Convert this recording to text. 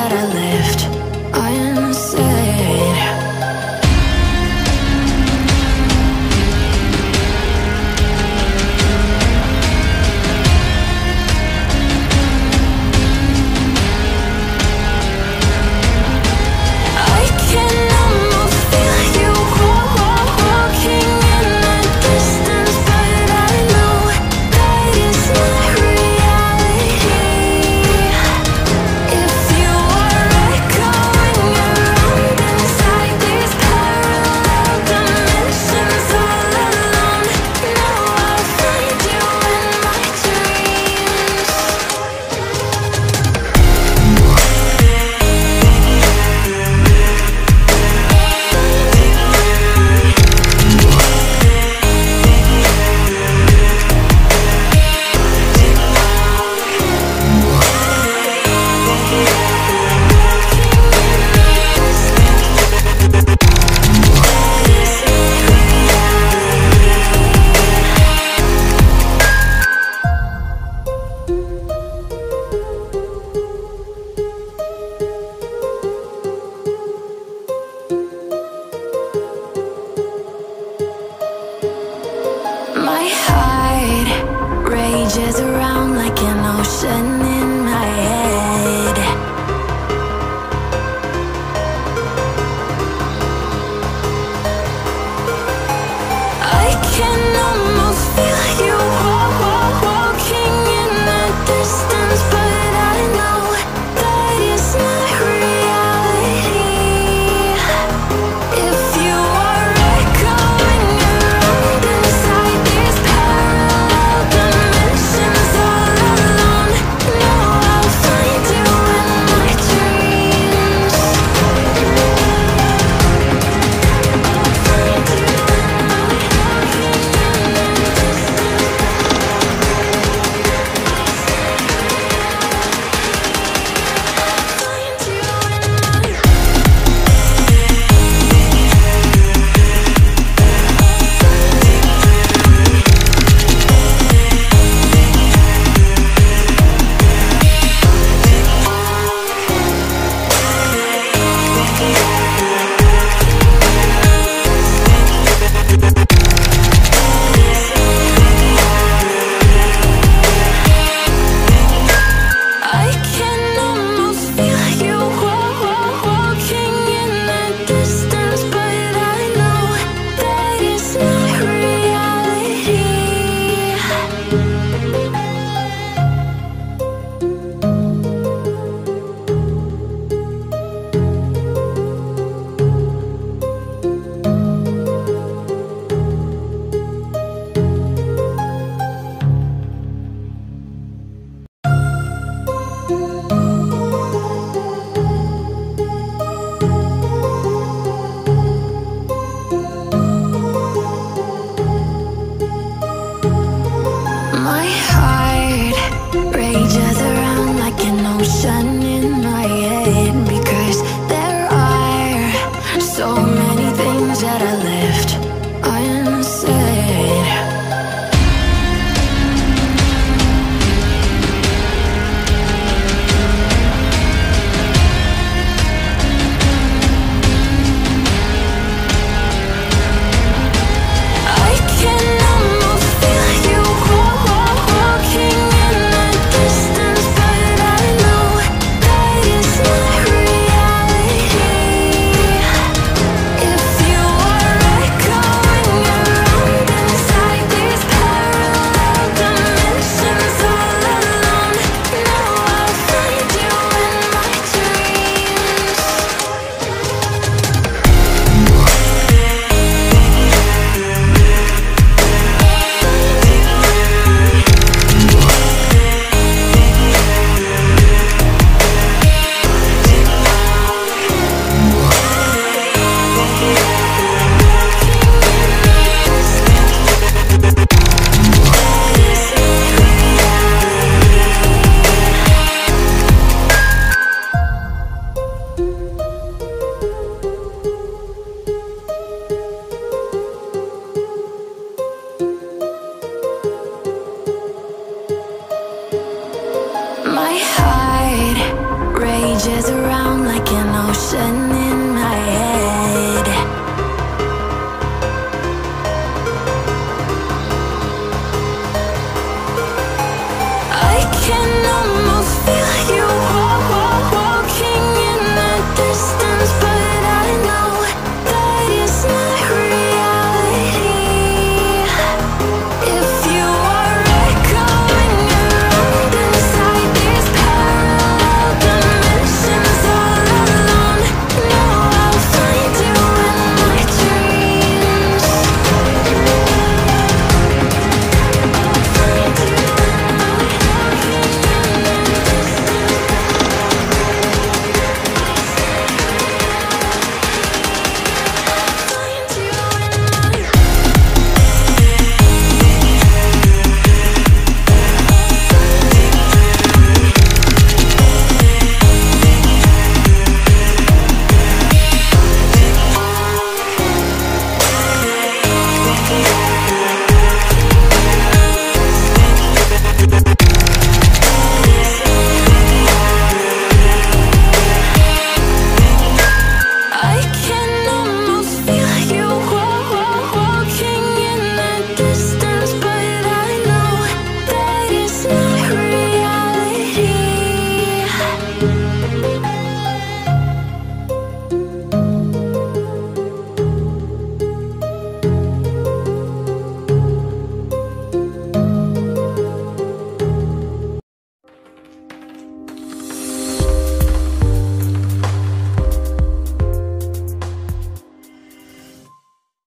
that I left heart rages around like an ocean 转。